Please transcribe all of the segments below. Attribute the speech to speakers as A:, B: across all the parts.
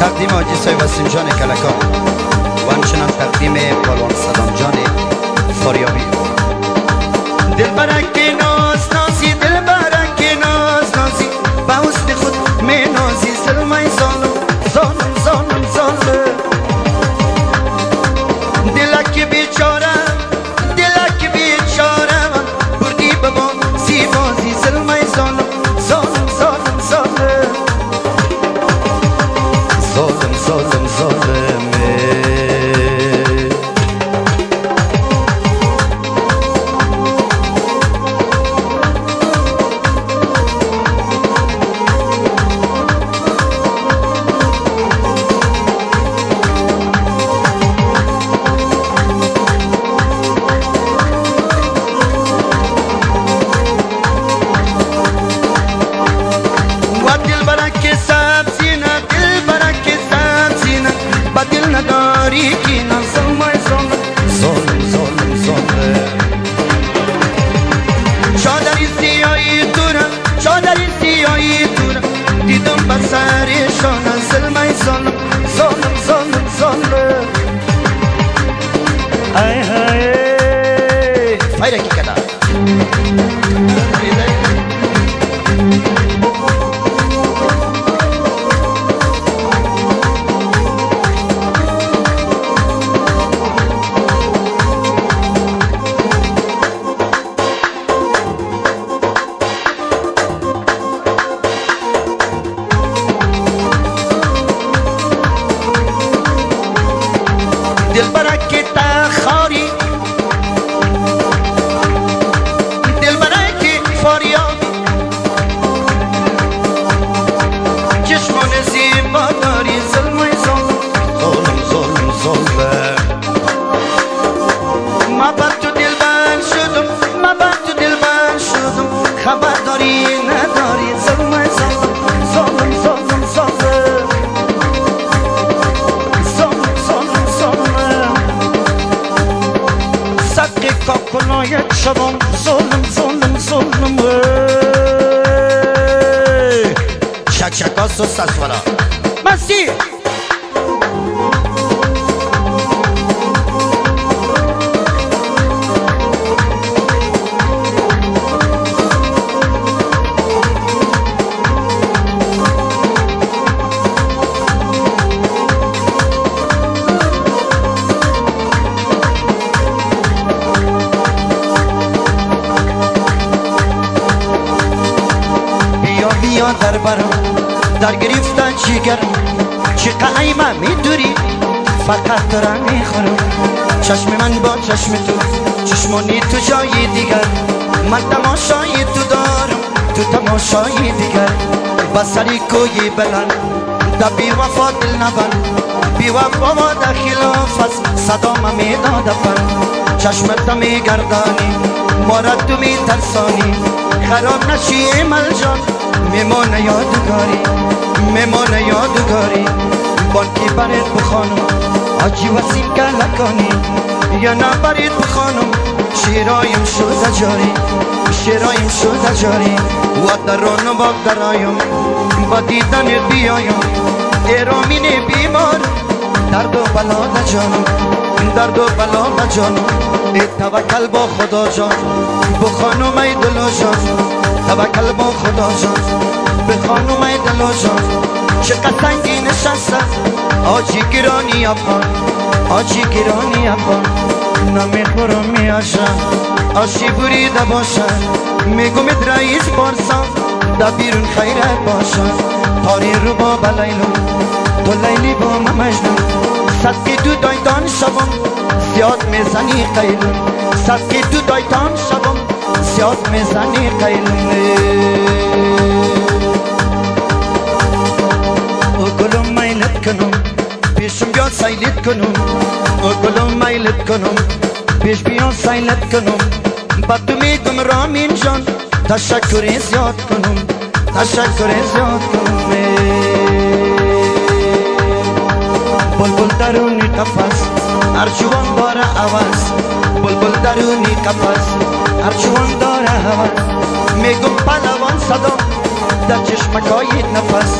A: همسای وسیم جان کلکا و همچنان تقدیم پالوان صدام جان فاریابی. دل برک dariki non sono mai solo solo solo solo ciò da rischio e dura ciò da rischio e dura di non passare ciò non sono mai solo solo solo solo ay شبان ظلم ظلم ظلم شک شکاس و سسورا مسی بیا در برم. در گرفتن جیگرم چه قایمه میدوری؟ فقط دارم می‌خورم. چشم من با چشم تو چشمانی تو جای دیگر. من تماشای تو دارم تو تماشای دیگر. بسری کوی بلند دا بی وفا دل نبند. بی وفا و در خلاف است صدا ما می‌داد پر چشمت میگردانی ما را تو میترسانی خراب نشی عمل جان. میمانه یادگاری میمانه یادگاری. بانکی برید بخانم آجی وسیم کلکانی. یا نبرید بخانم شیرایم شد جاری شیرایم شد جاری و درون با درایم با دیدن بیایم. ایرامین بیمار درد و بلا نجانم درد و بلا نجانم ای توکل با خدا جان بخانم ای دلو جان توکل با خدا جان بخانم ای دلو جان چقدر سنگی نشسته آجی گرانی افغان آجی گرانی افغان نمی‌خورم میاشم آشی بریده باشد میگم رئیس بارسان دا بیرون خیره باشد تاری رو با بلیلو تو لیلی با ممجنون صدقی تو دایتان شبم زیاد می‌زنی قیلون صدقی تو دایتان شبم زیاد می‌زنی قیلون او گلم میلت کنم پیشم بیاد سیلت کنم. او گلم میلت کنم پیش بیاد سیلت کنم. با تو میگم رامین جان تشکر زیاد کنم تشکر زیاد کنم. قفس ارجوان داره عوض بلبل درونی قفس ارجوان داره عوض. میگم پلوان صدا در چشمکای نفس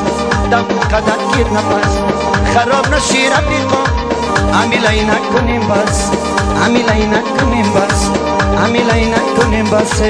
A: دم قدر گیر نپس خراب نشی رفیقا امیلای نکنیم بس امیلای نکنیم بس امیلای نکنیم بس.